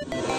you